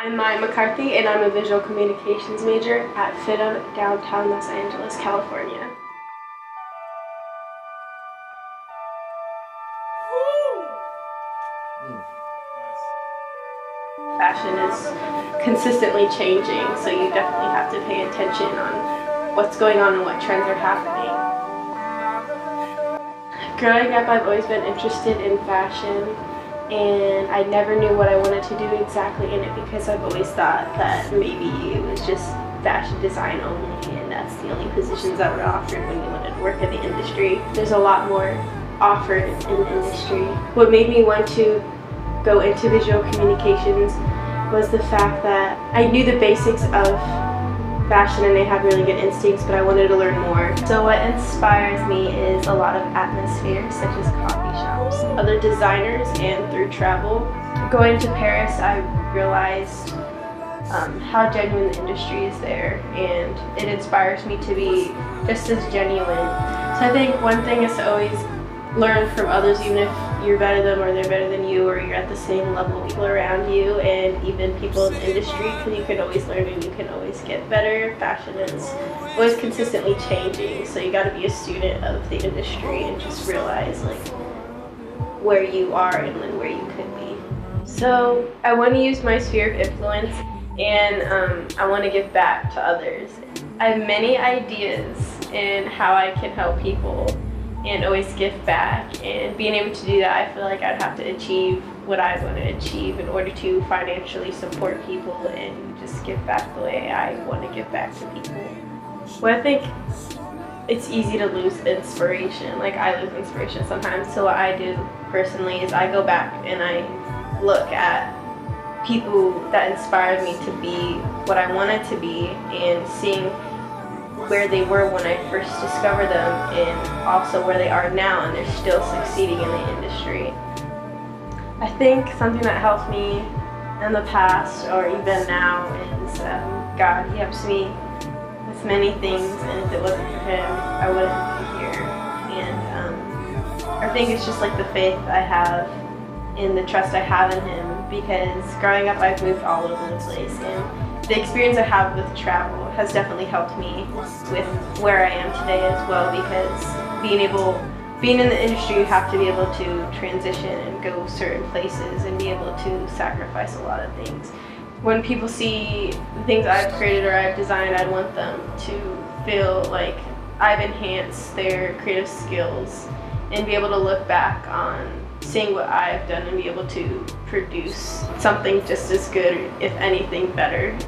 I'm Miah McCarthy and I'm a visual communications major at FIDM downtown Los Angeles, California. Hmm. Fashion is consistently changing, so you definitely have to pay attention on what's going on and what trends are happening. Growing up, I've always been interested in fashion and I never knew what I wanted to do exactly in it because I've always thought that maybe it was just fashion design only and that's the only positions that were offered when you wanted to work in the industry. There's a lot more offered in the industry. What made me want to go into visual communications was the fact that I knew the basics of fashion and they have really good instincts, but I wanted to learn more. So what inspires me is a lot of atmosphere, such as coffee shops, other designers, and through travel. Going to Paris, I realized um, how genuine the industry is there, and it inspires me to be just as genuine. So I think one thing is to always learn from others even if you're better than them or they're better than you or you're at the same level people around you and even people in the industry because you can always learn and you can always get better. Fashion is always consistently changing so you got to be a student of the industry and just realize like where you are and then where you could be. So i want to use my sphere of influence and um, i want to give back to others. I have many ideas in how i can help people and always give back. And being able to do that, I feel like I'd have to achieve what I want to achieve in order to financially support people and just give back the way I want to give back to people. Well, I think it's easy to lose inspiration. Like I lose inspiration sometimes. So what I do personally is I go back and I look at people that inspired me to be what I wanted to be and seeing where they were when I first discovered them and also where they are now and they're still succeeding in the industry. I think something that helped me in the past or even now is um, God. He helps me with many things and if it wasn't for Him, I wouldn't be here. And um, I think it's just like the faith I have in the trust I have in Him because growing up I've moved all over the place and the experience I have with travel has definitely helped me with where I am today as well because being able being in the industry you have to be able to transition and go certain places and be able to sacrifice a lot of things. When people see the things I've created or I've designed, I want them to feel like I've enhanced their creative skills and be able to look back on seeing what I've done and be able to produce something just as good, if anything better.